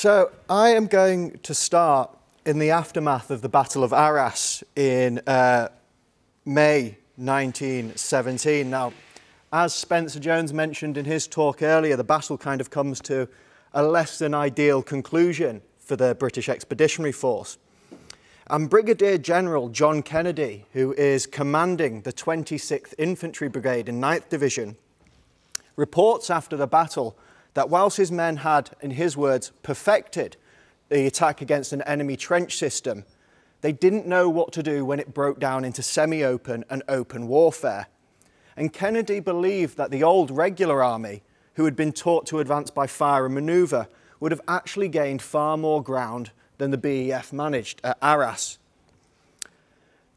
So I am going to start in the aftermath of the Battle of Arras in uh, May 1917. Now, as Spencer Jones mentioned in his talk earlier, the battle kind of comes to a less than ideal conclusion for the British Expeditionary Force. And Brigadier General John Kennedy, who is commanding the 26th Infantry Brigade in 9th Division, reports after the battle that whilst his men had, in his words, perfected the attack against an enemy trench system, they didn't know what to do when it broke down into semi-open and open warfare. And Kennedy believed that the old regular army, who had been taught to advance by fire and manoeuvre, would have actually gained far more ground than the BEF managed at Arras.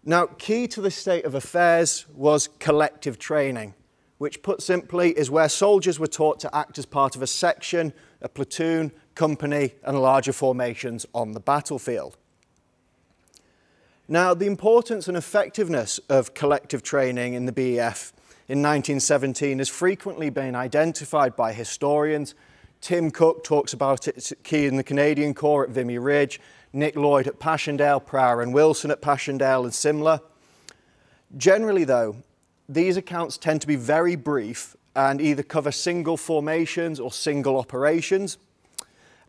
Now, key to this state of affairs was collective training, which put simply is where soldiers were taught to act as part of a section, a platoon, company and larger formations on the battlefield. Now, the importance and effectiveness of collective training in the BEF in 1917 has frequently been identified by historians. Tim Cook talks about it key in the Canadian Corps at Vimy Ridge, Nick Lloyd at Passchendaele, Prior and Wilson at Passchendaele and Simla. Generally though, these accounts tend to be very brief and either cover single formations or single operations.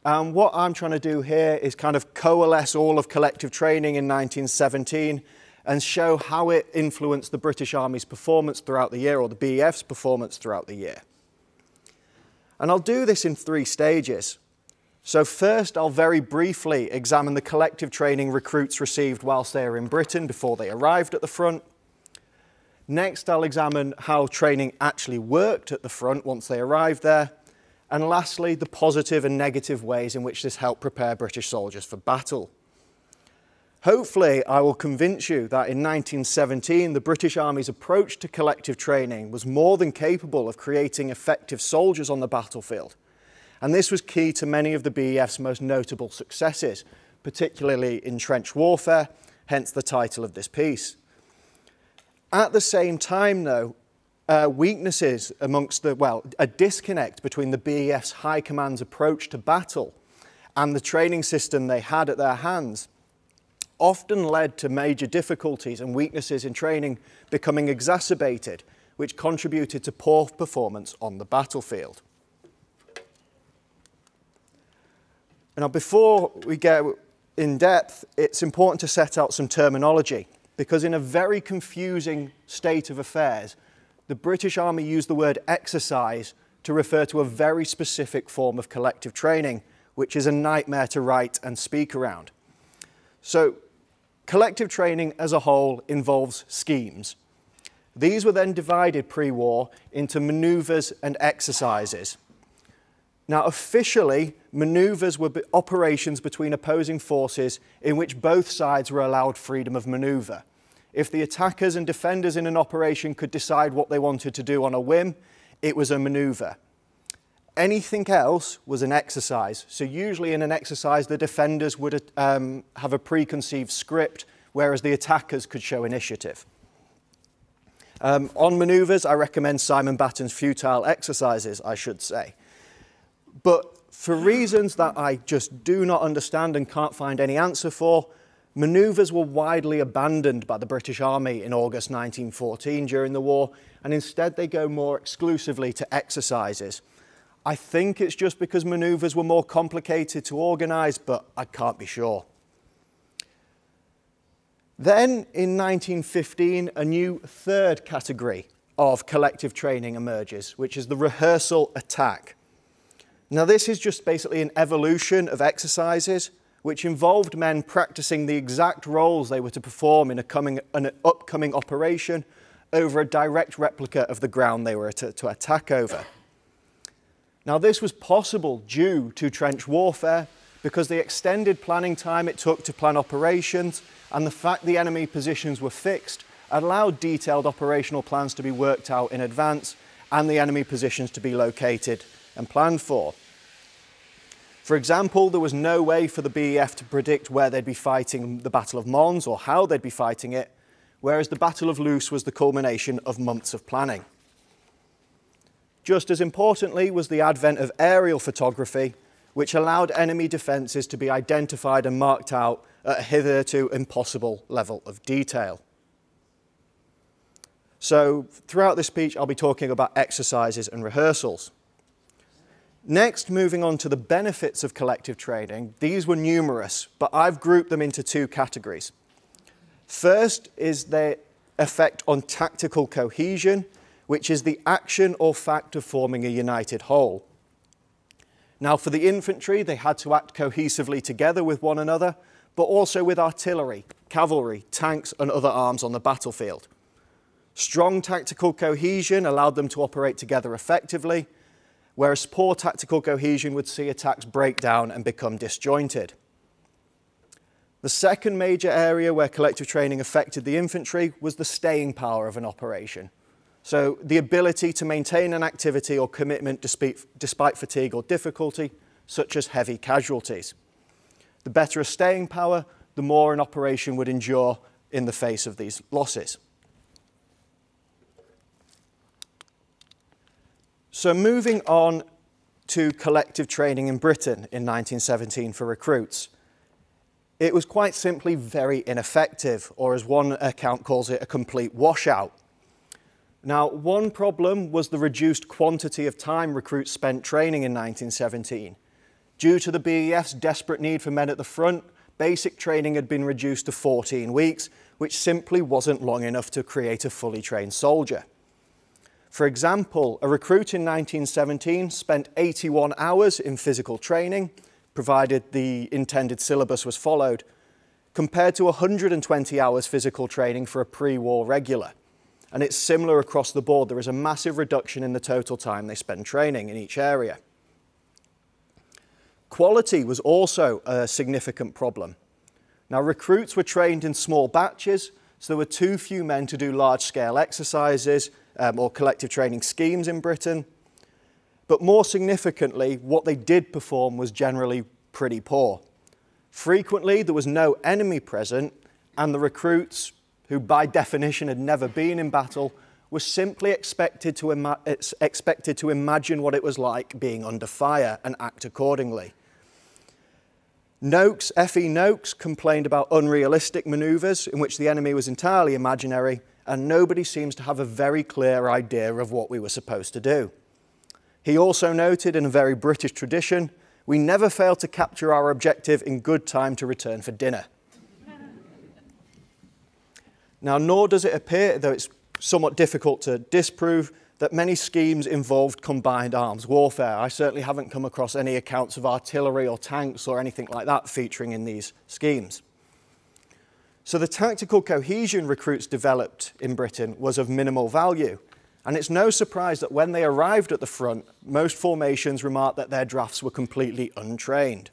And what I'm trying to do here is kind of coalesce all of collective training in 1917 and show how it influenced the British Army's performance throughout the year or the BEF's performance throughout the year. And I'll do this in three stages. So first, I'll very briefly examine the collective training recruits received whilst they were in Britain before they arrived at the front. Next, I'll examine how training actually worked at the front once they arrived there. And lastly, the positive and negative ways in which this helped prepare British soldiers for battle. Hopefully, I will convince you that in 1917, the British Army's approach to collective training was more than capable of creating effective soldiers on the battlefield. And this was key to many of the BEF's most notable successes, particularly in trench warfare, hence the title of this piece. At the same time, though, uh, weaknesses amongst the, well, a disconnect between the BEF's high command's approach to battle and the training system they had at their hands often led to major difficulties and weaknesses in training becoming exacerbated, which contributed to poor performance on the battlefield. Now, before we go in depth, it's important to set out some terminology because in a very confusing state of affairs, the British Army used the word exercise to refer to a very specific form of collective training, which is a nightmare to write and speak around. So collective training as a whole involves schemes. These were then divided pre-war into manoeuvres and exercises. Now, officially, manoeuvres were operations between opposing forces in which both sides were allowed freedom of manoeuvre. If the attackers and defenders in an operation could decide what they wanted to do on a whim, it was a manoeuvre. Anything else was an exercise. So usually in an exercise, the defenders would um, have a preconceived script, whereas the attackers could show initiative. Um, on manoeuvres, I recommend Simon Batten's futile exercises, I should say. But for reasons that I just do not understand and can't find any answer for, Manoeuvres were widely abandoned by the British Army in August 1914 during the war, and instead they go more exclusively to exercises. I think it's just because manoeuvres were more complicated to organise, but I can't be sure. Then, in 1915, a new third category of collective training emerges, which is the rehearsal attack. Now, this is just basically an evolution of exercises which involved men practicing the exact roles they were to perform in a coming, an upcoming operation over a direct replica of the ground they were to, to attack over. Now, this was possible due to trench warfare because the extended planning time it took to plan operations and the fact the enemy positions were fixed allowed detailed operational plans to be worked out in advance and the enemy positions to be located and planned for. For example, there was no way for the BEF to predict where they'd be fighting the Battle of Mons or how they'd be fighting it, whereas the Battle of Loos was the culmination of months of planning. Just as importantly was the advent of aerial photography, which allowed enemy defences to be identified and marked out at a hitherto impossible level of detail. So throughout this speech, I'll be talking about exercises and rehearsals. Next, moving on to the benefits of collective training. These were numerous, but I've grouped them into two categories. First is their effect on tactical cohesion, which is the action or fact of forming a united whole. Now, for the infantry, they had to act cohesively together with one another, but also with artillery, cavalry, tanks, and other arms on the battlefield. Strong tactical cohesion allowed them to operate together effectively, whereas poor tactical cohesion would see attacks break down and become disjointed. The second major area where collective training affected the infantry was the staying power of an operation. So the ability to maintain an activity or commitment despite, fatigue or difficulty, such as heavy casualties. The better a staying power, the more an operation would endure in the face of these losses. So moving on to collective training in Britain in 1917 for recruits. It was quite simply very ineffective, or as one account calls it, a complete washout. Now, one problem was the reduced quantity of time recruits spent training in 1917. Due to the BEF's desperate need for men at the front, basic training had been reduced to 14 weeks, which simply wasn't long enough to create a fully trained soldier. For example, a recruit in 1917 spent 81 hours in physical training, provided the intended syllabus was followed, compared to 120 hours physical training for a pre-war regular and it's similar across the board. There is a massive reduction in the total time they spend training in each area. Quality was also a significant problem. Now, recruits were trained in small batches, so there were too few men to do large-scale exercises um, or collective training schemes in Britain. But more significantly, what they did perform was generally pretty poor. Frequently, there was no enemy present, and the recruits who by definition had never been in battle, were simply expected to, expected to imagine what it was like being under fire and act accordingly. Noakes, F.E. Noakes complained about unrealistic manoeuvres in which the enemy was entirely imaginary and nobody seems to have a very clear idea of what we were supposed to do. He also noted in a very British tradition, we never fail to capture our objective in good time to return for dinner. Now, nor does it appear, though it's somewhat difficult to disprove, that many schemes involved combined arms warfare. I certainly haven't come across any accounts of artillery or tanks or anything like that featuring in these schemes. So the tactical cohesion recruits developed in Britain was of minimal value. And it's no surprise that when they arrived at the front, most formations remarked that their drafts were completely untrained.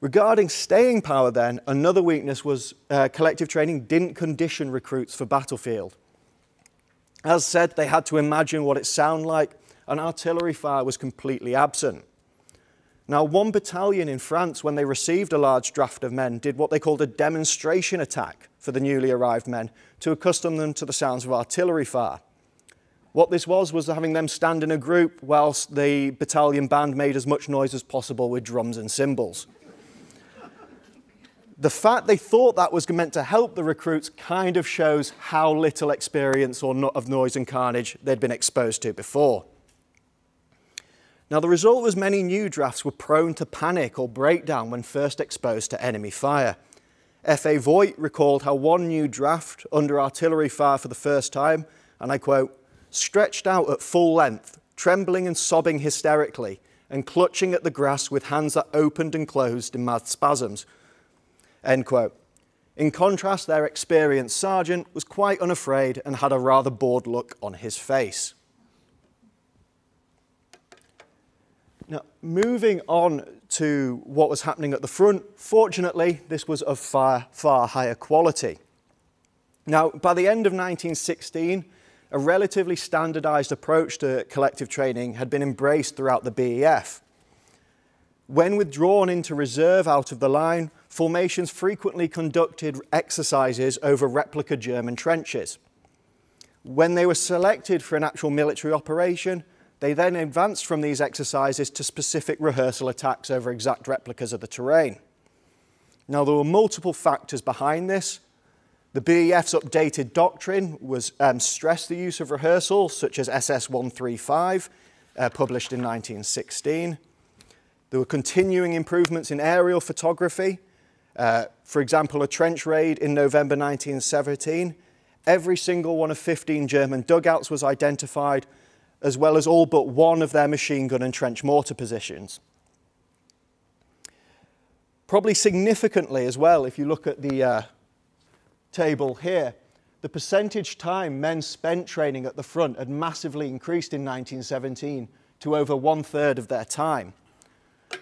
Regarding staying power then, another weakness was uh, collective training didn't condition recruits for battlefield. As said, they had to imagine what it sounded like, and artillery fire was completely absent. Now, one battalion in France, when they received a large draft of men, did what they called a demonstration attack for the newly arrived men to accustom them to the sounds of artillery fire. What this was, was having them stand in a group whilst the battalion band made as much noise as possible with drums and cymbals the fact they thought that was meant to help the recruits kind of shows how little experience or not of noise and carnage they'd been exposed to before. Now, the result was many new drafts were prone to panic or breakdown when first exposed to enemy fire. F.A. Voigt recalled how one new draft under artillery fire for the first time, and I quote, stretched out at full length, trembling and sobbing hysterically, and clutching at the grass with hands that opened and closed in mad spasms, End quote. In contrast, their experienced sergeant was quite unafraid and had a rather bored look on his face. Now, moving on to what was happening at the front, fortunately, this was of far, far higher quality. Now, by the end of 1916, a relatively standardized approach to collective training had been embraced throughout the BEF. When withdrawn into reserve out of the line, formations frequently conducted exercises over replica German trenches. When they were selected for an actual military operation, They then advanced from these exercises to specific rehearsal attacks over exact replicas of the terrain. Now, there were multiple factors behind this. The BEF's updated doctrine was um, stressed the use of rehearsal, such as SS 135, uh, published in 1916. There were continuing improvements in aerial photography. Uh, for example, a trench raid in November 1917. Every single one of 15 German dugouts was identified as well as all but one of their machine gun and trench mortar positions. Probably significantly as well, if you look at the uh, table here, the percentage time men spent training at the front had massively increased in 1917 to over one third of their time.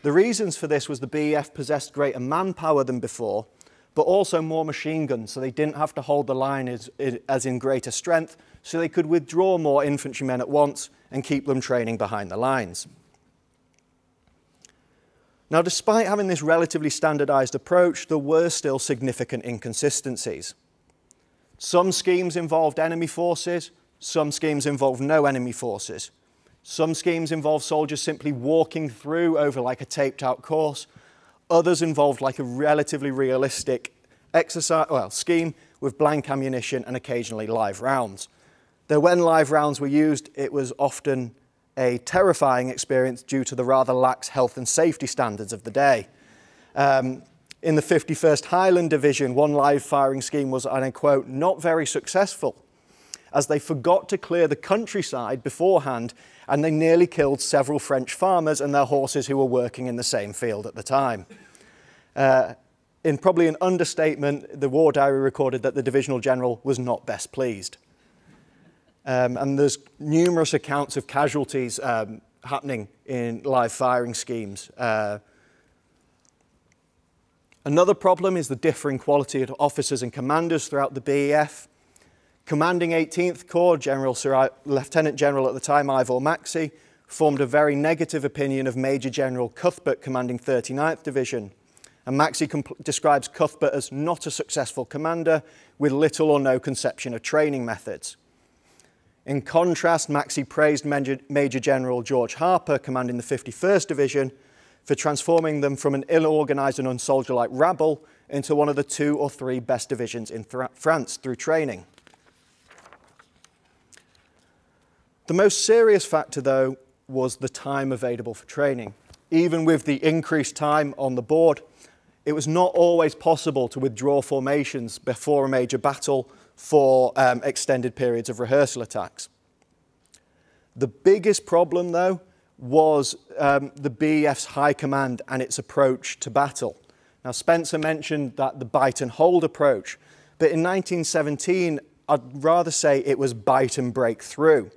The reasons for this was the BEF possessed greater manpower than before, but also more machine guns, so they didn't have to hold the line as, as in greater strength, so they could withdraw more infantrymen at once and keep them training behind the lines. Now, despite having this relatively standardized approach, there were still significant inconsistencies. Some schemes involved enemy forces, some schemes involved no enemy forces. Some schemes involved soldiers simply walking through over like a taped out course, Others involved like a relatively realistic exercise, well, scheme with blank ammunition and occasionally live rounds. Though when live rounds were used, it was often a terrifying experience due to the rather lax health and safety standards of the day. Um, in the 51st Highland Division, one live firing scheme was, and I quote, not very successful, as they forgot to clear the countryside beforehand and they nearly killed several French farmers and their horses who were working in the same field at the time. Uh, in probably an understatement, the war diary recorded that the divisional general was not best pleased. Um, and there's numerous accounts of casualties um, happening in live firing schemes. Uh, another problem is the differing quality of officers and commanders throughout the BEF. Commanding 18th Corps, General Sir, Lieutenant General at the time, Ivor Maxse, formed a very negative opinion of Major General Cuthbert commanding 39th Division. And Maxey describes Cuthbert as not a successful commander with little or no conception of training methods. In contrast, Maxse praised Major, Major General George Harper, commanding the 51st Division, for transforming them from an ill-organised and unsoldier-like rabble into one of the two or three best divisions in France through training. The most serious factor, though, was the time available for training. Even with the increased time on the board, it was not always possible to withdraw formations before a major battle for um, extended periods of rehearsal attacks. The biggest problem, though, was um, the BEF's high command and its approach to battle. Now, Spencer mentioned that the bite and hold approach, but in 1917, I'd rather say it was bite and break through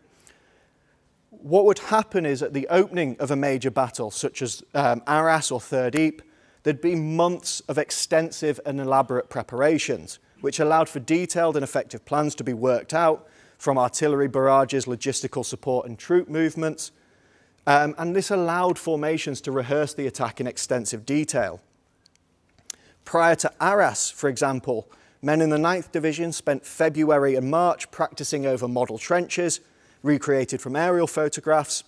what would happen is at the opening of a major battle, such as um, Arras or Third Ypres, there'd be months of extensive and elaborate preparations, which allowed for detailed and effective plans to be worked out from artillery barrages, logistical support and troop movements. Um, and this allowed formations to rehearse the attack in extensive detail. Prior to Arras, for example, men in the 9th Division spent February and March practicing over model trenches recreated from aerial photographs.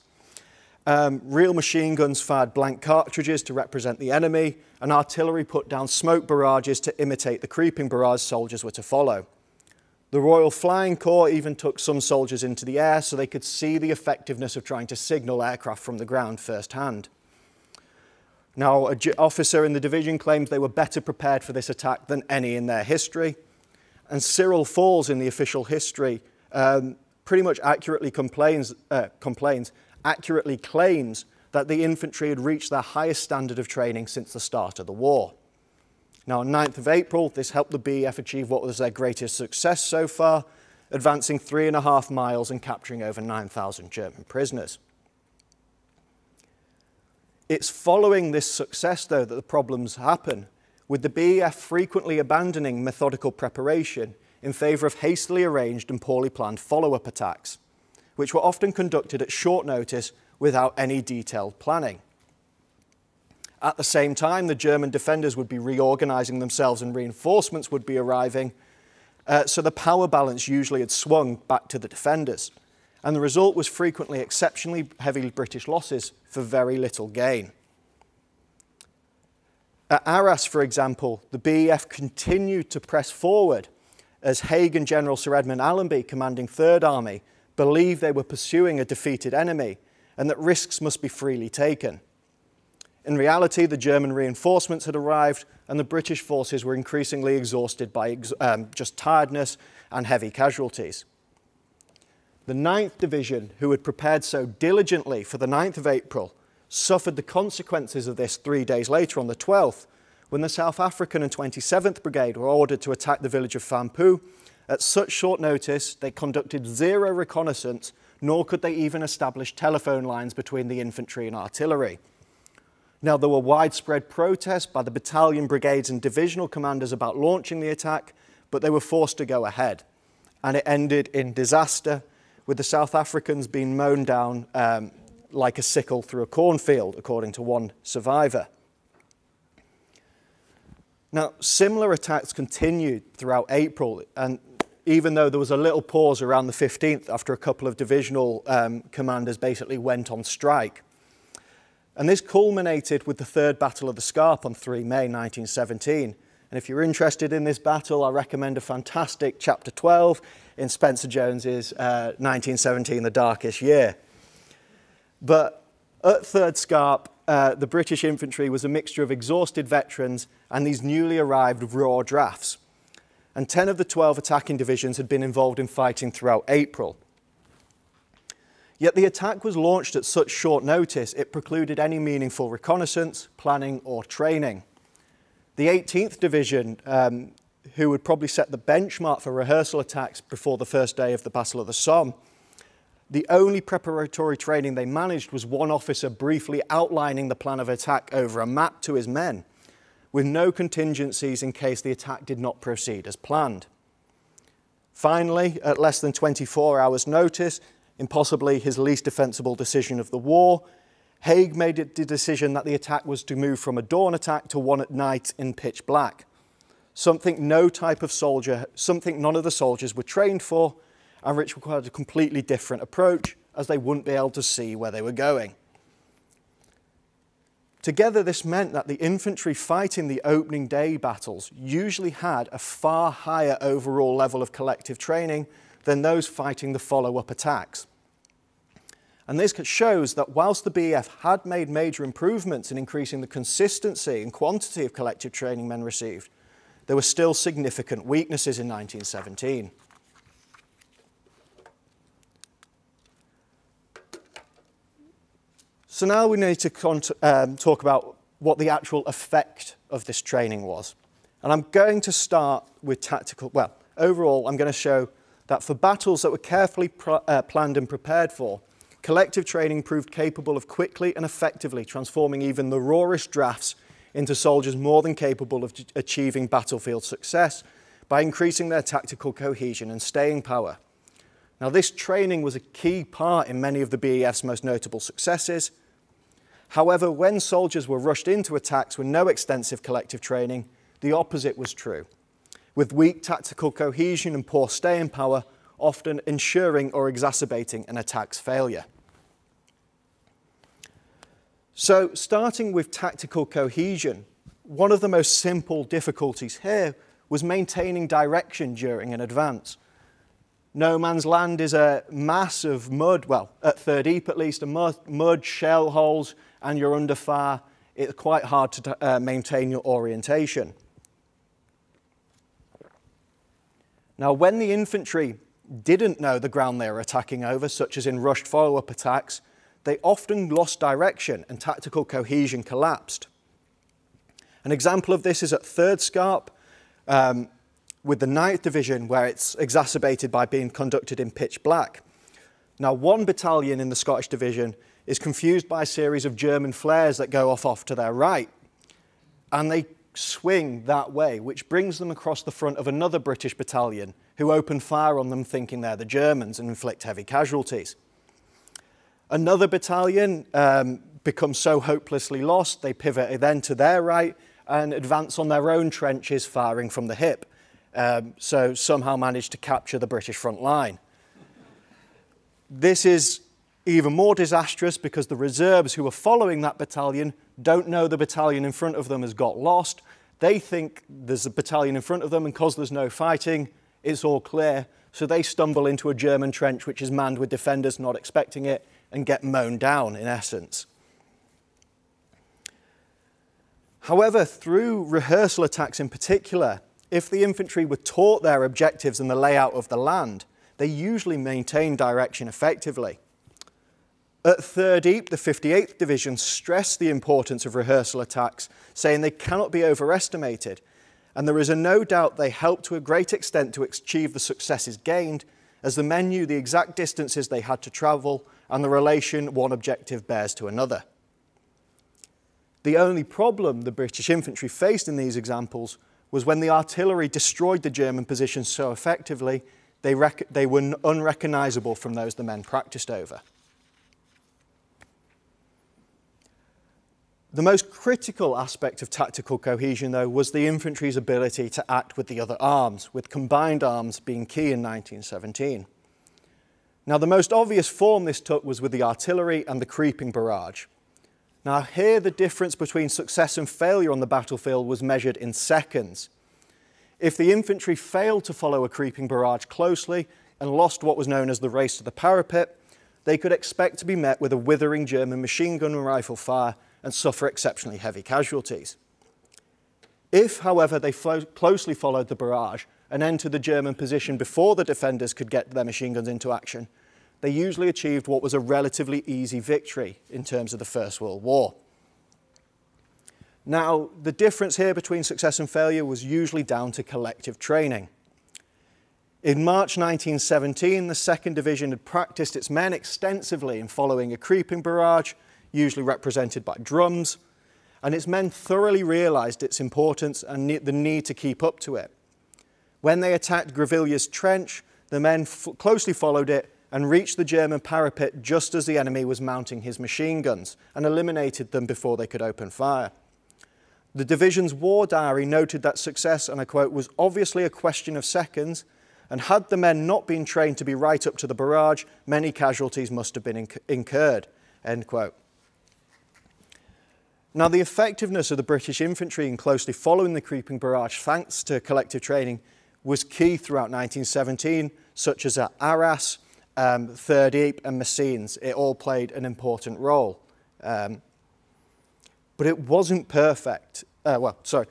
Um, real machine guns fired blank cartridges to represent the enemy, and artillery put down smoke barrages to imitate the creeping barrage soldiers were to follow. The Royal Flying Corps even took some soldiers into the air so they could see the effectiveness of trying to signal aircraft from the ground firsthand. Now, an officer in the division claims they were better prepared for this attack than any in their history. And Cyril Falls, in the official history, um, pretty much accurately complains, uh, complains, accurately claims that the infantry had reached their highest standard of training since the start of the war. Now, on 9th of April, this helped the BEF achieve what was their greatest success so far, advancing three and a half miles and capturing over 9,000 German prisoners. It's following this success, though, that the problems happen, with the BEF frequently abandoning methodical preparation in favour of hastily arranged and poorly planned follow-up attacks, which were often conducted at short notice without any detailed planning. At the same time, the German defenders would be reorganising themselves and reinforcements would be arriving, uh, so the power balance usually had swung back to the defenders. and the result was frequently exceptionally heavy British losses for very little gain. At Arras, for example, the BEF continued to press forward as Haig and General Sir Edmund Allenby, commanding 3rd Army, believed they were pursuing a defeated enemy and that risks must be freely taken. In reality, the German reinforcements had arrived and the British forces were increasingly exhausted by um, just tiredness and heavy casualties. The 9th Division, who had prepared so diligently for the 9th of April, suffered the consequences of this three days later on the 12th, when the South African and 27th Brigade were ordered to attack the village of Fampoux. At such short notice, they conducted zero reconnaissance, nor could they even establish telephone lines between the infantry and artillery. Now, there were widespread protests by the battalion, brigades, and divisional commanders about launching the attack, but they were forced to go ahead. And it ended in disaster, with the South Africans being mown down um, like a sickle through a cornfield, according to one survivor. Now, similar attacks continued throughout April, and even though there was a little pause around the 15th after a couple of divisional um, commanders basically went on strike. And this culminated with the Third Battle of the Scarpe on 3 May 1917. And if you're interested in this battle, I recommend a fantastic chapter 12 in Spencer Jones's uh, 1917, The Darkest Year. But at Third Scarpe, uh, the British infantry was a mixture of exhausted veterans and these newly arrived raw drafts. And 10 of the 12 attacking divisions had been involved in fighting throughout April. Yet the attack was launched at such short notice, it precluded any meaningful reconnaissance, planning, or training. The 18th Division, um, who would probably set the benchmark for rehearsal attacks before the first day of the Battle of the Somme, the only preparatory training they managed was one officer briefly outlining the plan of attack over a map to his men, with no contingencies in case the attack did not proceed as planned. Finally, at less than 24 hours' notice, impossibly his least defensible decision of the war, Haig made the decision that the attack was to move from a dawn attack to one at night in pitch black. Something no type of soldier, something none of the soldiers were trained for, and which required a completely different approach as they wouldn't be able to see where they were going. Together, this meant that the infantry fighting the opening day battles usually had a far higher overall level of collective training than those fighting the follow-up attacks. And this shows that whilst the BEF had made major improvements in increasing the consistency and quantity of collective training men received, there were still significant weaknesses in 1917. So now we need to um, talk about what the actual effect of this training was. And I'm going to start with tactical, well, overall, I'm going to show that for battles that were carefully uh, planned and prepared for, collective training proved capable of quickly and effectively transforming even the rawest drafts into soldiers more than capable of achieving battlefield success by increasing their tactical cohesion and staying power. Now, this training was a key part in many of the BEF's most notable successes. However, when soldiers were rushed into attacks with no extensive collective training, the opposite was true with weak tactical cohesion and poor staying power, often ensuring or exacerbating an attack's failure. So, starting with tactical cohesion, one of the most simple difficulties here was maintaining direction during an advance. No Man's Land is a mass of mud, well, at Third Ypres at least, a mud, mud shell holes, and you're under fire. It's quite hard to uh, maintain your orientation. Now, when the infantry didn't know the ground they were attacking over, such as in rushed follow-up attacks, they often lost direction and tactical cohesion collapsed. An example of this is at 3rd Scarpe um, with the 9th Division, where it's exacerbated by being conducted in pitch black. Now, one battalion in the Scottish Division is confused by a series of German flares that go off off to their right, and they swing that way, which brings them across the front of another British battalion who open fire on them thinking they're the Germans and inflict heavy casualties. Another battalion um, becomes so hopelessly lost, they pivot then to their right and advance on their own trenches firing from the hip. Um, so somehow managed to capture the British front line. This is even more disastrous because the reserves who are following that battalion don't know the battalion in front of them has got lost. They think there's a battalion in front of them, and because there's no fighting, it's all clear. So they stumble into a German trench which is manned with defenders not expecting it and get mown down in essence. However, through rehearsal attacks in particular, if the infantry were taught their objectives and the layout of the land, they usually maintained direction effectively. At 3rd Ypres, the 58th Division stressed the importance of rehearsal attacks, saying they cannot be overestimated, and there is a no doubt they helped to a great extent to achieve the successes gained, as the men knew the exact distances they had to travel and the relation one objective bears to another. The only problem the British infantry faced in these examples was when the artillery destroyed the German positions so effectively, they, they were unrecognisable from those the men practiced over. The most critical aspect of tactical cohesion, though, was the infantry's ability to act with the other arms, with combined arms being key in 1917. Now, the most obvious form this took was with the artillery and the creeping barrage. Now, here the difference between success and failure on the battlefield was measured in seconds. If the infantry failed to follow a creeping barrage closely and lost what was known as the race to the parapet, they could expect to be met with a withering German machine gun and rifle fire and suffer exceptionally heavy casualties. If, however, they closely followed the barrage and entered the German position before the defenders could get their machine guns into action, they usually achieved what was a relatively easy victory in terms of the First World War. Now, the difference here between success and failure was usually down to collective training. In March 1917, the 2nd Division had practiced its men extensively in following a creeping barrage usually represented by drums, and its men thoroughly realised its importance and the need to keep up to it. When they attacked Grevillers trench, the men closely followed it and reached the German parapet just as the enemy was mounting his machine guns and eliminated them before they could open fire. The division's war diary noted that success, and I quote, was obviously a question of seconds, and had the men not been trained to be right up to the barrage, many casualties must have been incurred, end quote. Now, the effectiveness of the British infantry in closely following the creeping barrage, thanks to collective training, was key throughout 1917, such as at Arras, um, Third Ypres and Messines. It all played an important role. Um, but it wasn't perfect. Uh, well, sorry.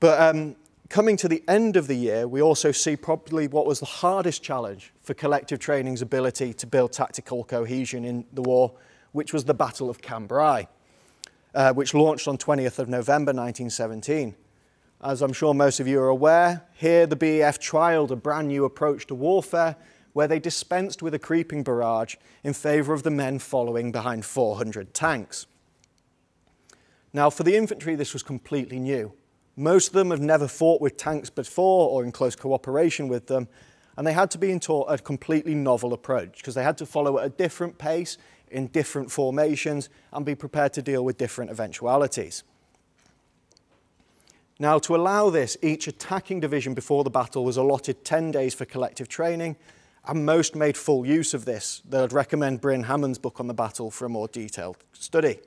But um, coming to the end of the year, we also see probably what was the hardest challenge for collective training's ability to build tactical cohesion in the war, which was the Battle of Cambrai uh, which launched on 20th of November 1917. As I'm sure most of you are aware, here the BEF trialled a brand new approach to warfare where they dispensed with a creeping barrage in favour of the men following behind 400 tanks. Now, for the infantry, this was completely new. Most of them have never fought with tanks before or in close cooperation with them, and they had to be taught a completely novel approach because they had to follow at a different pace in different formations and be prepared to deal with different eventualities. Now, to allow this, each attacking division before the battle was allotted 10 days for collective training, and most made full use of this. I'd recommend Bryn Hammond's book on the battle for a more detailed study.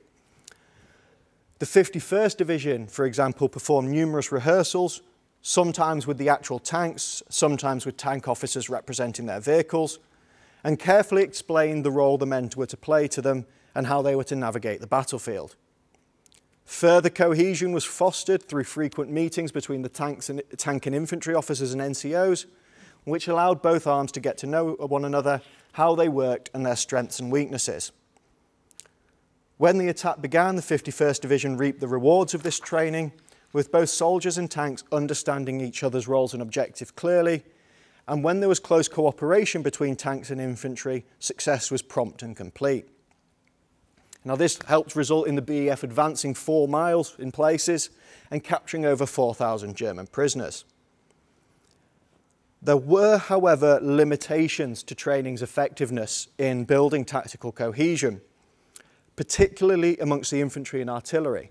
The 51st Division, for example, performed numerous rehearsals, sometimes with the actual tanks, sometimes with tank officers representing their vehicles, and carefully explained the role the men were to play to them and how they were to navigate the battlefield. Further cohesion was fostered through frequent meetings between the tanks and, tank and infantry officers and NCOs, which allowed both arms to get to know one another, how they worked and their strengths and weaknesses. When the attack began, the 51st Division reaped the rewards of this training, with both soldiers and tanks understanding each other's roles and objectives clearly and when there was close cooperation between tanks and infantry, success was prompt and complete. Now this helped result in the BEF advancing four miles in places and capturing over 4,000 German prisoners. There were, however, limitations to training's effectiveness in building tactical cohesion, particularly amongst the infantry and artillery.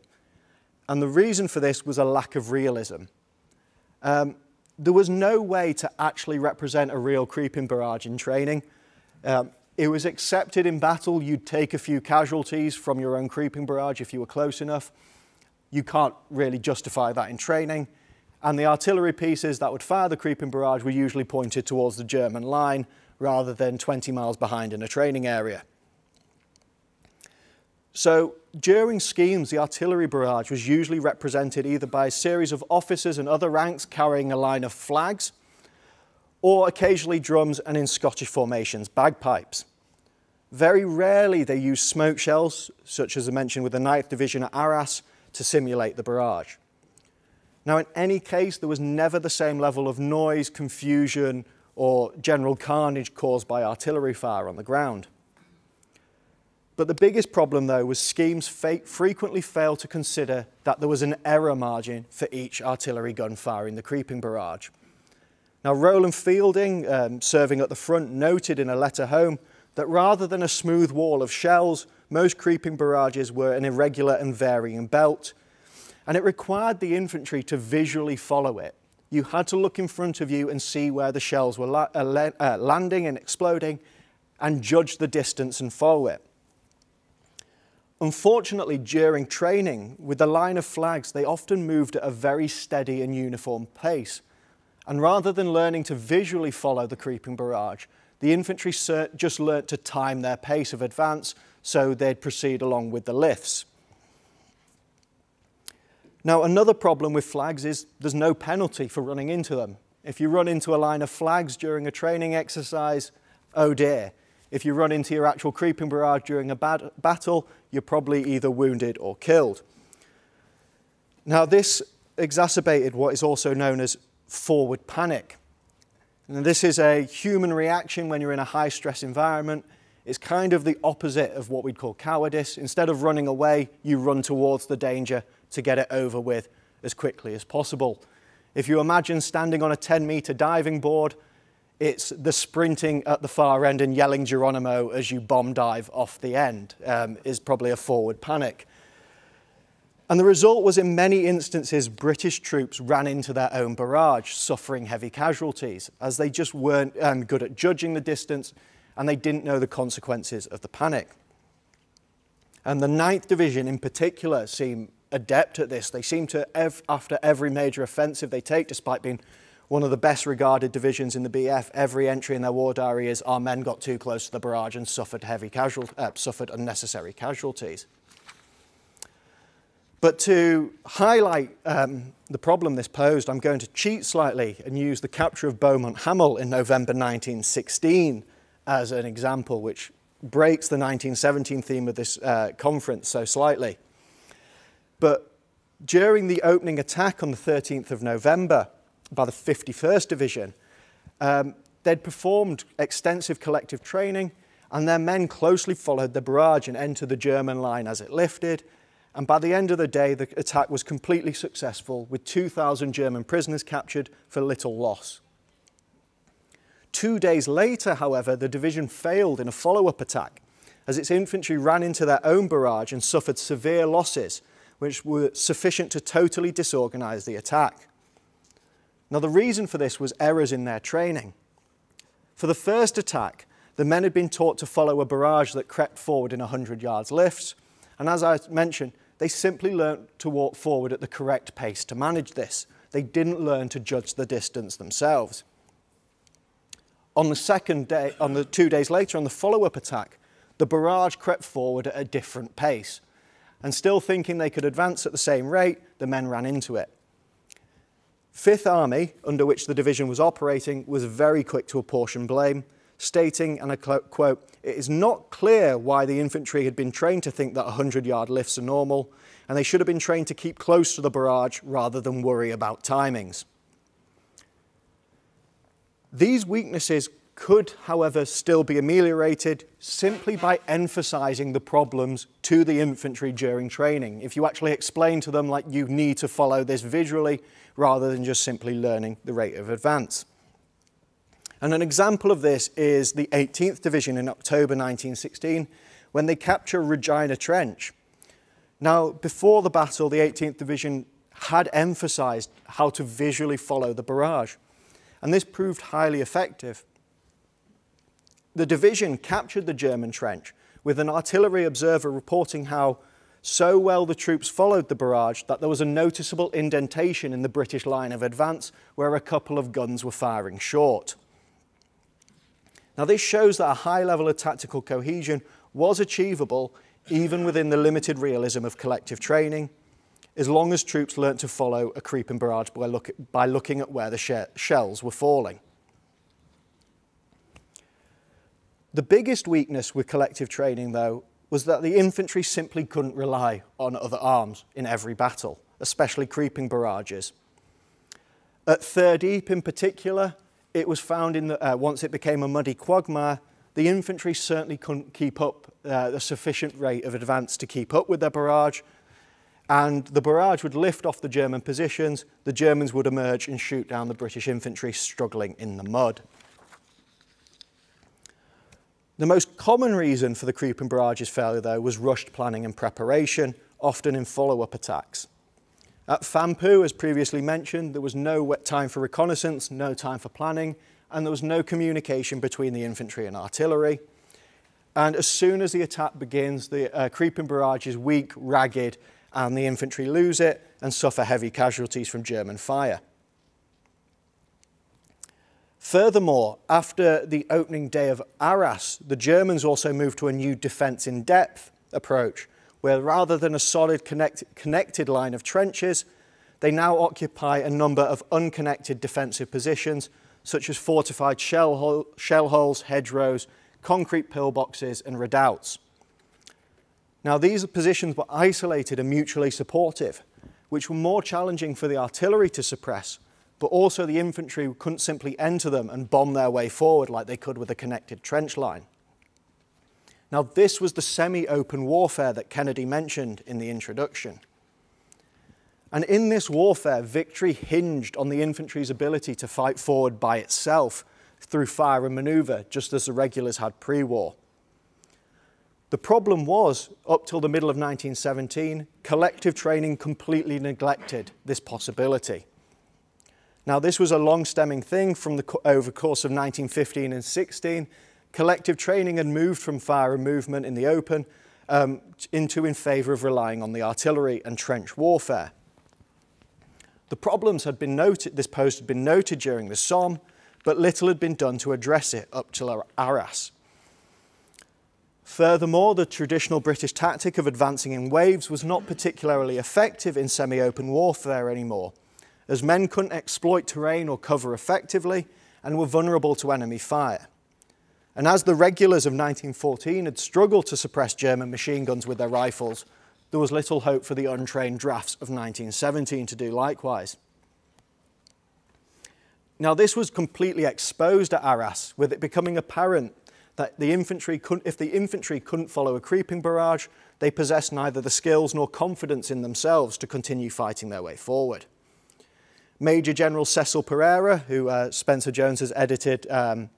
And the reason for this was a lack of realism. Um, there was no way to actually represent a real creeping barrage in training. Um, It was accepted in battle you'd take a few casualties from your own creeping barrage if you were close enough. You can't really justify that in training. And the artillery pieces that would fire the creeping barrage were usually pointed towards the German line rather than 20 miles behind in a training area. So during schemes, the artillery barrage was usually represented either by a series of officers and other ranks carrying a line of flags, or occasionally drums and in Scottish formations, bagpipes. Very rarely they used smoke shells, such as I mentioned with the 9th Division at Arras, to simulate the barrage. Now, in any case, there was never the same level of noise, confusion, or general carnage caused by artillery fire on the ground. But the biggest problem, though, was schemes frequently failed to consider that there was an error margin for each artillery gun firing the creeping barrage. Now, Rowland Feilding, um, serving at the front, noted in a letter home that rather than a smooth wall of shells, most creeping barrages were an irregular and varying belt, and it required the infantry to visually follow it. You had to look in front of you and see where the shells were la uh, uh, landing and exploding and judge the distance and follow it. Unfortunately, during training, with the line of flags, they often moved at a very steady and uniform pace. And rather than learning to visually follow the creeping barrage, the infantry just learnt to time their pace of advance so they'd proceed along with the lifts. Now, another problem with flags is there's no penalty for running into them. If you run into a line of flags during a training exercise, oh dear. If you run into your actual creeping barrage during a bad battle, you're probably either wounded or killed. Now, this exacerbated what is also known as forward panic. And this is a human reaction when you're in a high stress environment. It's kind of the opposite of what we'd call cowardice. Instead of running away, you run towards the danger to get it over with as quickly as possible. If you imagine standing on a 10 meter diving board, it's the sprinting at the far end and yelling Geronimo as you bomb dive off the end um, is probably a forward panic. And the result was in many instances, British troops ran into their own barrage, suffering heavy casualties, as they just weren't um, good at judging the distance and they didn't know the consequences of the panic. And the 9th Division in particular seem adept at this. They seem to, ev after every major offensive they take, despite being one of the best regarded divisions in the BF, every entry in their war diary is our men got too close to the barrage and suffered heavy casual, uh, suffered unnecessary casualties. But to highlight um, the problem this posed, I'm going to cheat slightly and use the capture of Beaumont Hamel in November 1916 as an example, which breaks the 1917 theme of this uh, conference so slightly. But during the opening attack on the 13th of November by the 51st Division, um, they'd performed extensive collective training and their men closely followed the barrage and entered the German line as it lifted. And by the end of the day, the attack was completely successful with 2,000 German prisoners captured for little loss. Two days later, however, the division failed in a follow-up attack as its infantry ran into their own barrage and suffered severe losses which were sufficient to totally disorganize the attack. Now, the reason for this was errors in their training. For the first attack, the men had been taught to follow a barrage that crept forward in 100 yards lifts, and as I mentioned, they simply learnt to walk forward at the correct pace to manage this. They didn't learn to judge the distance themselves. On the second day, on the two days later, on the follow-up attack, the barrage crept forward at a different pace, and still thinking they could advance at the same rate, the men ran into it. Fifth Army, under which the division was operating, was very quick to apportion blame, stating, and I quote, it is not clear why the infantry had been trained to think that 100-yard lifts are normal, and they should have been trained to keep close to the barrage rather than worry about timings. These weaknesses could, however, still be ameliorated simply by emphasizing the problems to the infantry during training. If you actually explain to them like you need to follow this visually rather than just simply learning the rate of advance. And an example of this is the 18th Division in October 1916 when they capture Regina Trench. Now, before the battle, the 18th Division had emphasized how to visually follow the barrage, and this proved highly effective. The division captured the German trench, with an artillery observer reporting how so well the troops followed the barrage that there was a noticeable indentation in the British line of advance where a couple of guns were firing short. Now this shows that a high level of tactical cohesion was achievable even within the limited realism of collective training, as long as troops learnt to follow a creeping barrage by, look, by looking at where the sh shells were falling. The biggest weakness with collective training, though, was that the infantry simply couldn't rely on other arms in every battle, especially creeping barrages. At Third Ypres in particular, it was found in the, uh, once it became a muddy quagmire, the infantry certainly couldn't keep up uh, a sufficient rate of advance to keep up with their barrage, and the barrage would lift off the German positions, the Germans would emerge and shoot down the British infantry struggling in the mud. The most common reason for the creeping barrage's failure, though, was rushed planning and preparation, often in follow-up attacks. At Fampoux, as previously mentioned, there was no time for reconnaissance, no time for planning, and there was no communication between the infantry and artillery. And as soon as the attack begins, the uh, creeping barrage is weak, ragged, and the infantry lose it and suffer heavy casualties from German fire. Furthermore, after the opening day of Arras, the Germans also moved to a new defence in depth approach, where rather than a solid connect connected line of trenches, they now occupy a number of unconnected defensive positions, such as fortified shell, shell holes, hedgerows, concrete pillboxes, and redoubts. Now, these positions were isolated and mutually supportive, which were more challenging for the artillery to suppress but also the infantry couldn't simply enter them and bomb their way forward like they could with a connected trench line. Now, this was the semi-open warfare that Kennedy mentioned in the introduction. And in this warfare, victory hinged on the infantry's ability to fight forward by itself through fire and manoeuvre, just as the regulars had pre-war. The problem was, up till the middle of 1917, collective training completely neglected this possibility. Now, this was a long-stemming thing from the over course of 1915 and 16. Collective training had moved from fire and movement in the open um, into in favour of relying on the artillery and trench warfare. The problems had been noted, this post had been noted during the Somme, but little had been done to address it up till Arras. Furthermore, the traditional British tactic of advancing in waves was not particularly effective in semi-open warfare anymore, as men couldn't exploit terrain or cover effectively and were vulnerable to enemy fire. And as the regulars of 1914 had struggled to suppress German machine guns with their rifles, there was little hope for the untrained drafts of 1917 to do likewise. Now, this was completely exposed at Arras, with it becoming apparent that the infantry if the infantry couldn't follow a creeping barrage, they possessed neither the skills nor confidence in themselves to continue fighting their way forward. Major General Cecil Pereira, who uh, Spencer Jones has edited um,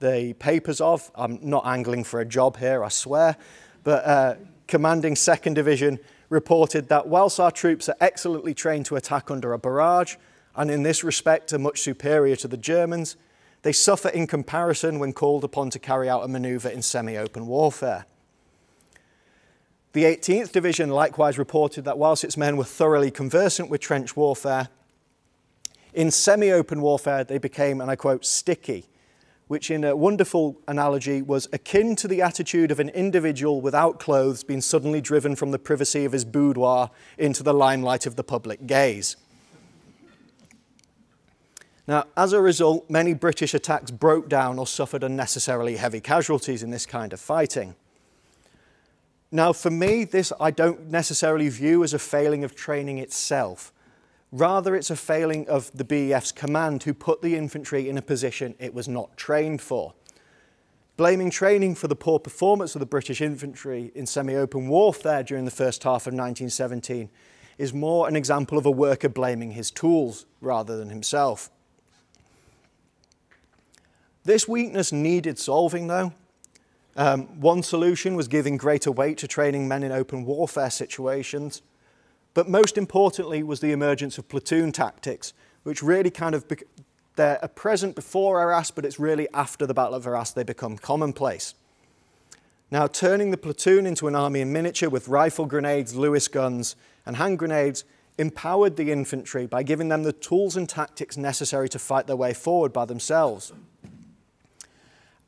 the papers of. I'm not angling for a job here, I swear. But uh, commanding 2nd Division reported that whilst our troops are excellently trained to attack under a barrage, and in this respect are much superior to the Germans, they suffer in comparison when called upon to carry out a manoeuvre in semi-open warfare. The 18th Division likewise reported that whilst its men were thoroughly conversant with trench warfare, in semi-open warfare, they became, and I quote, sticky, which in a wonderful analogy was akin to the attitude of an individual without clothes being suddenly driven from the privacy of his boudoir into the limelight of the public gaze. Now, as a result, many British attacks broke down or suffered unnecessarily heavy casualties in this kind of fighting. Now, for me, this I don't necessarily view as a failing of training itself. Rather, it's a failing of the BEF's command who put the infantry in a position it was not trained for. Blaming training for the poor performance of the British infantry in semi-open warfare during the first half of 1917 is more an example of a worker blaming his tools rather than himself. This weakness needed solving though. Um, one solution was giving greater weight to training men in open warfare situations but most importantly was the emergence of platoon tactics, which really kind of They're present before Arras, but it's really after the Battle of Arras they become commonplace. Now, turning the platoon into an army in miniature with rifle grenades, Lewis guns, and hand grenades empowered the infantry by giving them the tools and tactics necessary to fight their way forward by themselves.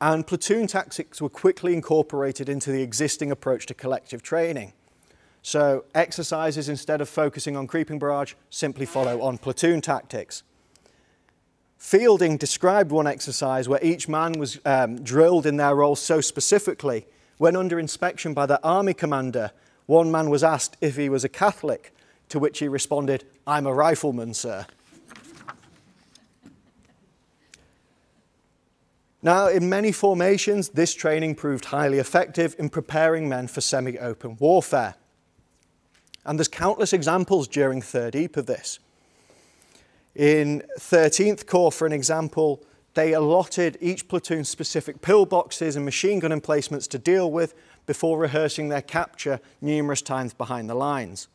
And platoon tactics were quickly incorporated into the existing approach to collective training. So exercises, instead of focusing on creeping barrage, simply follow on platoon tactics. Feilding described one exercise where each man was um, drilled in their role so specifically. When under inspection by the army commander, one man was asked if he was a Catholic, to which he responded, I'm a rifleman, sir. Now, in many formations, this training proved highly effective in preparing men for semi-open warfare. And there's countless examples during Third Ypres of this. In 13th Corps, for an example, they allotted each platoon specific pillboxes and machine gun emplacements to deal with before rehearsing their capture numerous times behind the lines.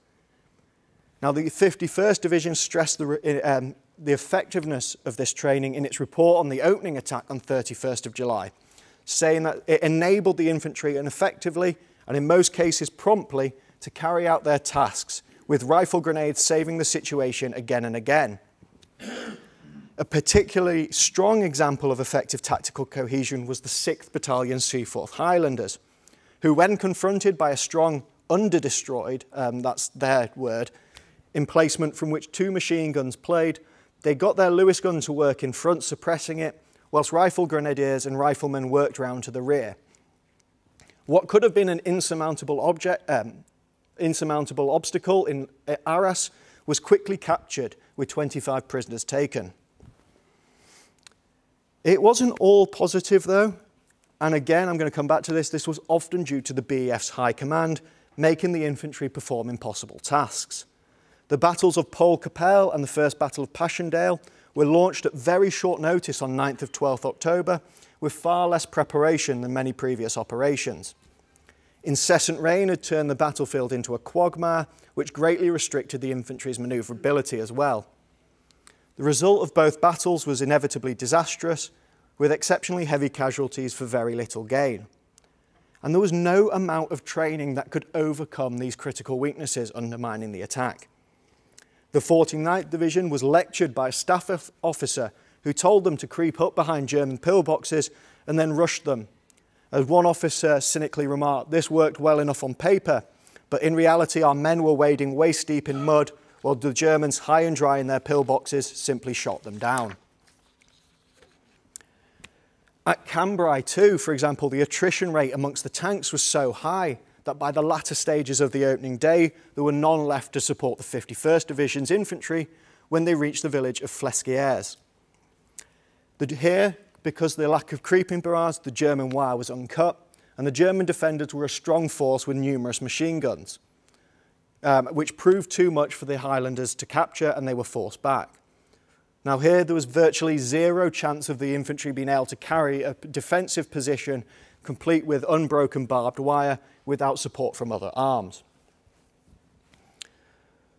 Now, the 51st Division stressed the, um, the effectiveness of this training in its report on the opening attack on 31st of July, saying that it enabled the infantry and effectively, and in most cases promptly, to carry out their tasks, with rifle grenades saving the situation again and again. A particularly strong example of effective tactical cohesion was the 6th Battalion Seaforth Highlanders, who when confronted by a strong under-destroyed, um, that's their word, emplacement from which two machine guns played, they got their Lewis gun to work in front, suppressing it, whilst rifle grenadiers and riflemen worked round to the rear. What could have been an insurmountable, object, um, insurmountable obstacle in uh, Arras was quickly captured with 25 prisoners taken. It wasn't all positive though, and again I'm going to come back to this, this was often due to the BEF's high command, making the infantry perform impossible tasks. The battles of Poelcappelle and the First Battle of Passchendaele were launched at very short notice on 9th of 12th October with far less preparation than many previous operations. Incessant rain had turned the battlefield into a quagmire, which greatly restricted the infantry's manoeuvrability as well. The result of both battles was inevitably disastrous, with exceptionally heavy casualties for very little gain. And there was no amount of training that could overcome these critical weaknesses undermining the attack. The 49th Division was lectured by a staff officer who told them to creep up behind German pillboxes and then rush them. As one officer cynically remarked, this worked well enough on paper, but in reality our men were wading waist deep in mud while the Germans, high and dry in their pillboxes, simply shot them down. At Cambrai too, for example, the attrition rate amongst the tanks was so high that by the latter stages of the opening day, there were none left to support the 51st Division's infantry when they reached the village of Flesquières. Here, because of the lack of creeping barrage, the German wire was uncut, and the German defenders were a strong force with numerous machine guns, um, which proved too much for the Highlanders to capture, and they were forced back. Now here, there was virtually zero chance of the infantry being able to carry a defensive position complete with unbroken barbed wire without support from other arms.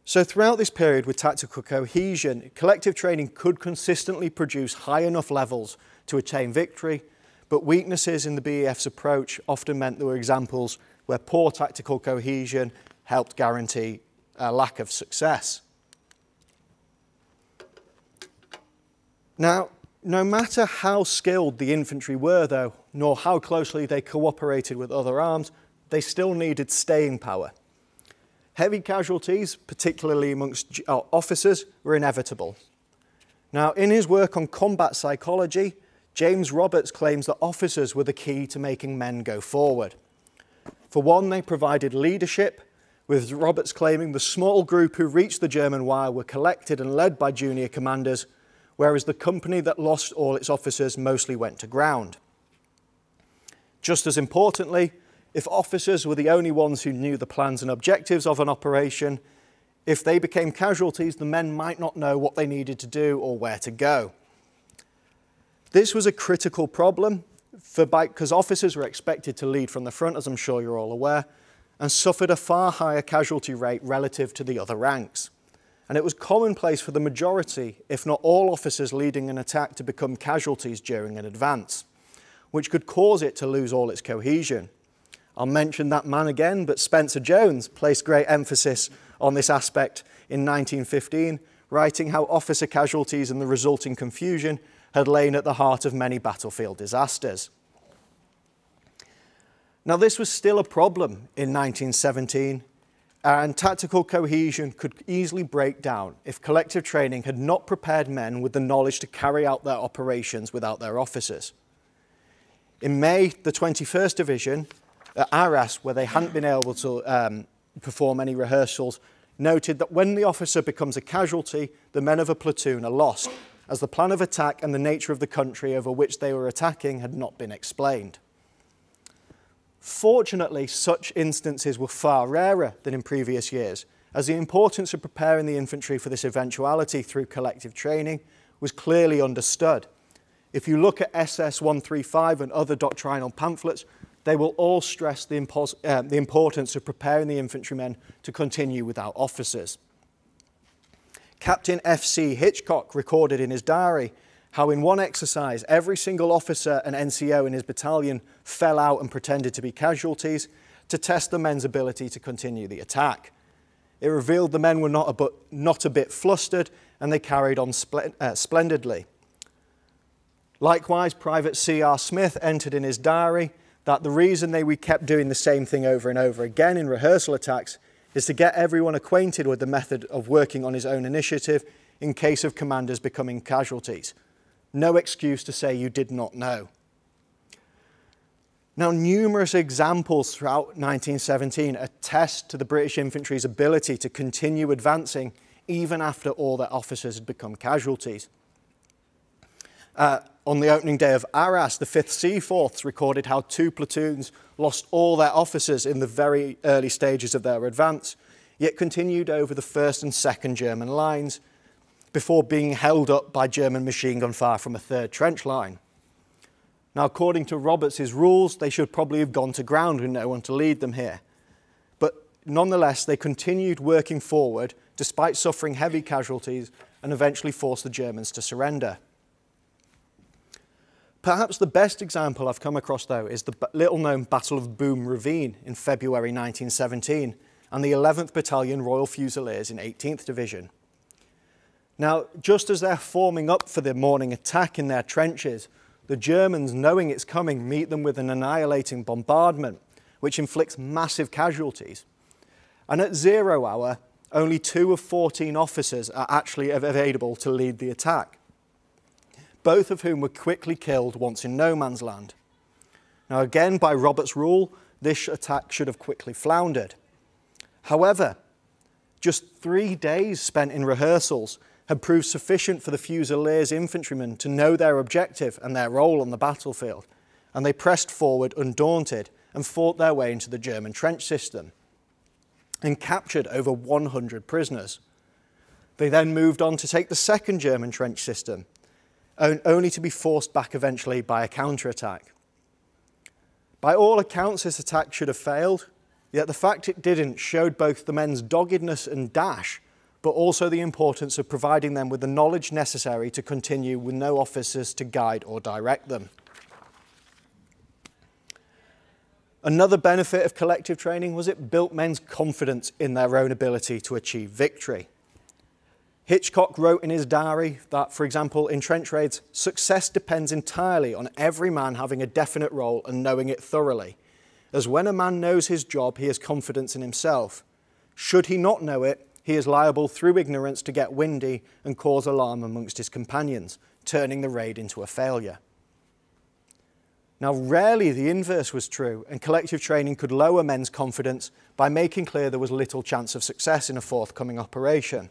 So throughout this period with tactical cohesion, collective training could consistently produce high enough levels to attain victory, but weaknesses in the BEF's approach often meant there were examples where poor tactical cohesion helped guarantee a lack of success. Now, no matter how skilled the infantry were, though, nor how closely they cooperated with other arms, they still needed staying power. Heavy casualties, particularly amongst uh, officers, were inevitable. Now, in his work on combat psychology, James Roberts claims that officers were the key to making men go forward. For one, they provided leadership, with Roberts claiming the small group who reached the German wire were collected and led by junior commanders whereas the company that lost all its officers mostly went to ground. Just as importantly, if officers were the only ones who knew the plans and objectives of an operation, if they became casualties, the men might not know what they needed to do or where to go. This was a critical problem for bike because officers were expected to lead from the front, as I'm sure you're all aware, and suffered a far higher casualty rate relative to the other ranks. and it was commonplace for the majority, if not all officers leading an attack to become casualties during an advance, which could cause it to lose all its cohesion. I'll mention that man again, but Spencer Jones placed great emphasis on this aspect in 1915, writing how officer casualties and the resulting confusion had lain at the heart of many battlefield disasters. Now, this was still a problem in 1917, and tactical cohesion could easily break down if collective training had not prepared men with the knowledge to carry out their operations without their officers. In May, the 21st Division at Arras, where they hadn't been able to um, perform any rehearsals, noted that when the officer becomes a casualty, the men of a platoon are lost, as the plan of attack and the nature of the country over which they were attacking had not been explained. Fortunately, such instances were far rarer than in previous years, as the importance of preparing the infantry for this eventuality through collective training was clearly understood. If you look at SS 135 and other doctrinal pamphlets, they will all stress the, uh, the importance of preparing the infantrymen to continue without officers. Captain F.C. Hitchcock recorded in his diary how in one exercise every single officer and NCO in his battalion fell out and pretended to be casualties to test the men's ability to continue the attack. It revealed the men were not a, but, not a bit flustered and they carried on uh, splendidly. Likewise, Private C.R. Smith entered in his diary that the reason they we kept doing the same thing over and over again in rehearsal attacks is to get everyone acquainted with the method of working on his own initiative in case of commanders becoming casualties. No excuse to say you did not know. Now, numerous examples throughout 1917 attest to the British infantry's ability to continue advancing even after all their officers had become casualties. Uh, on the opening day of Arras, the 5th Seaforths recorded how two platoons lost all their officers in the very early stages of their advance, yet continued over the 1st and 2nd German lines before being held up by German machine gun fire from a third trench line. Now, according to Roberts' rules, they should probably have gone to ground with no one to lead them here. But nonetheless, they continued working forward despite suffering heavy casualties and eventually forced the Germans to surrender. Perhaps the best example I've come across, though, is the little-known Battle of Boom Ravine in February 1917 and the 11th Battalion Royal Fusiliers in 18th Division. Now, just as they're forming up for the morning attack in their trenches, the Germans, knowing it's coming, meet them with an annihilating bombardment, which inflicts massive casualties. And at zero hour, only two of 14 officers are actually available to lead the attack both of whom were quickly killed once in no man's land. Now, again, by Robert's rule, this attack should have quickly floundered. However, just three days spent in rehearsals had proved sufficient for the Fusiliers infantrymen to know their objective and their role on the battlefield, and they pressed forward undaunted and fought their way into the German trench system and captured over 100 prisoners. They then moved on to take the second German trench system only to be forced back eventually by a counterattack. By all accounts, this attack should have failed, yet the fact it didn't showed both the men's doggedness and dash, but also the importance of providing them with the knowledge necessary to continue with no officers to guide or direct them. Another benefit of collective training was it built men's confidence in their own ability to achieve victory. Hitchcock wrote in his diary that, for example, in trench raids, success depends entirely on every man having a definite role and knowing it thoroughly. As when a man knows his job, he has confidence in himself. Should he not know it, he is liable through ignorance to get windy and cause alarm amongst his companions, turning the raid into a failure. Now, rarely the inverse was true, and collective training could lower men's confidence by making clear there was little chance of success in a forthcoming operation.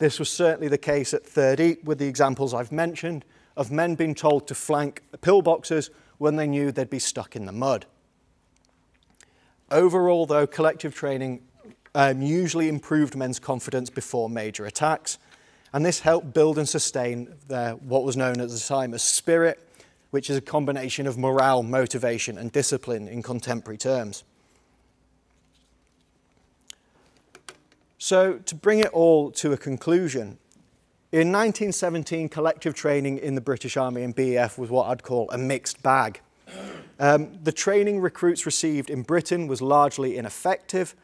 This was certainly the case at 30 with the examples I've mentioned of men being told to flank pillboxes when they knew they'd be stuck in the mud. Overall, though, collective training um, usually improved men's confidence before major attacks, and this helped build and sustain their, what was known at the time as spirit, which is a combination of morale, motivation, and discipline in contemporary terms. So to bring it all to a conclusion, in 1917, collective training in the British Army and BEF was what I'd call a mixed bag. Um, the training recruits received in Britain was largely ineffective,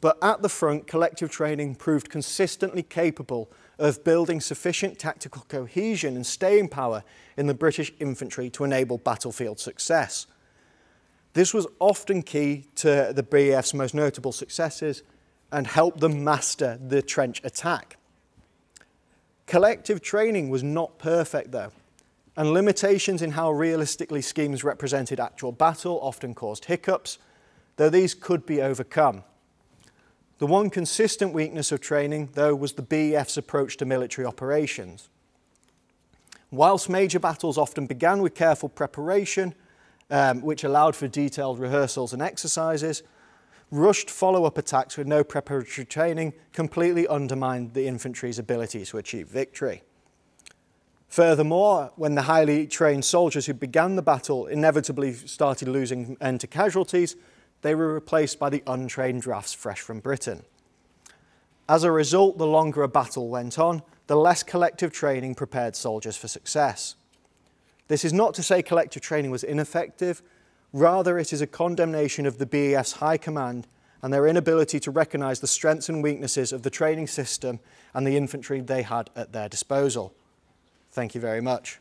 but at the front, collective training proved consistently capable of building sufficient tactical cohesion and staying power in the British infantry to enable battlefield success. This was often key to the BEF's most notable successes and help them master the trench attack. Collective training was not perfect though, and limitations in how realistically schemes represented actual battle often caused hiccups, though these could be overcome. The one consistent weakness of training, though, was the BEF's approach to military operations. Whilst major battles often began with careful preparation, um, which allowed for detailed rehearsals and exercises, rushed follow-up attacks with no preparatory training completely undermined the infantry's ability to achieve victory. Furthermore, when the highly trained soldiers who began the battle inevitably started losing men to casualties, they were replaced by the untrained drafts fresh from Britain. As a result, the longer a battle went on, the less collective training prepared soldiers for success. This is not to say collective training was ineffective, rather it is a condemnation of the BEF's high command and their inability to recognise the strengths and weaknesses of the training system and the infantry they had at their disposal. Thank you very much.